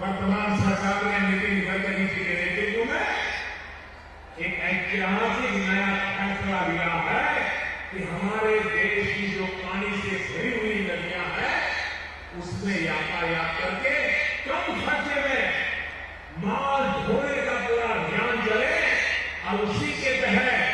وتمان سرکار نیتن گڈکری کے نیتو میں ایک ایتہاسک نیا فیصلہ لیا ہے کہ ہمارے دیش کی جو پانی سے بھری ہوئی ندیاں ہیں، اس میں یاتایات کر کے کم خاتے میں مال دھونے کا پورا ابھیان چلے اور اسی کے تحت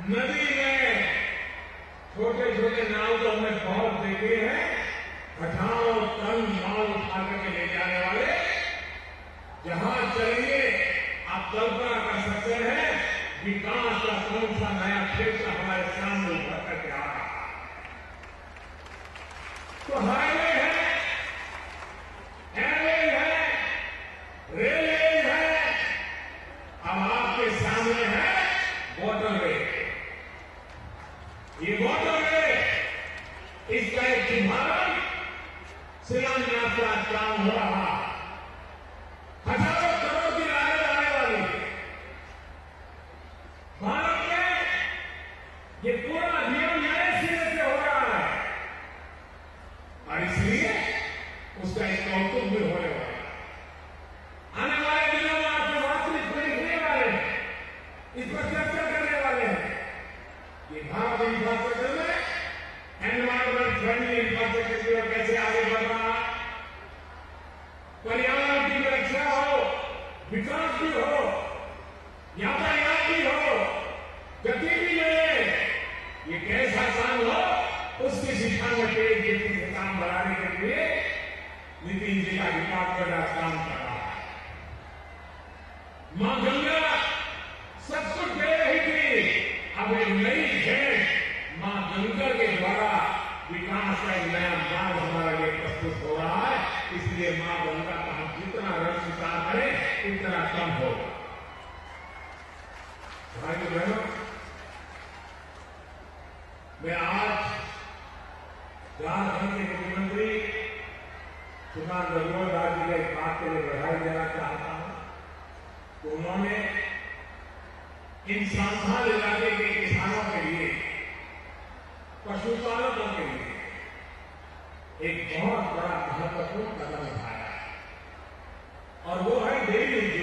ندی میں چھوٹے چھوٹے ناؤ تو ہم نے بہت دیکھے ہیں۔ ہٹاؤ تن مال اٹھا کر کے لے جانے والے۔ جہاں چلیے، آپ کلپنا کر سکتے ہیں۔ وکاس کا کون سا نیا کھیت ہمارے سامنے؟ ابھر کر کے آ رہا ہے مہاراج سیلا ناس کا کام ہو رہا ہزاروں کروڑ کی رائے آنے والی بھارت میں یہ پورا ادھیان نئے سرے سے ہو رہا ہے اور اس لیے اس کا ایک کونکل بھی ہونے والا آنے والے دنوں میں آپ کو واقعی ہونے والے اس پر زندگی میں کیسے آگے بڑھنا پریوار کی رکشا ہو وکاس بھی ہو یاتایات بھی ہو گتی بھی ملے یہ کیسا کام ہو اس کی شکا میں پیٹ کے کام بڑھانے کے لیے نیتن جی کا وکاس کرنا کام کر رہا ہے ماں گنگا سب کچھ پہلے ہی تھی اب ایک نئی ہے ماں گنگا کے وکاس کا ایک نیا ماحول ہمارے لیے پرستت ہو رہا ہے اس لیے ماں گنگا کا ہم جتنا رس وسار کریں اتنا کم ہوگا بھائی بہنوں میں آج جھارکھنڈ کے مکھ منتری کمار رگھون راج جی ایک بات کے لیے بڑھائی دینا چاہتا ہوں کہ انہوں نے ان سنسان علاقے کے کسانوں کے لیے پشو پالن ایک بہت بڑا مہتوپورن قدم اٹھایا ہے۔ اور وہ ہے ڈیلی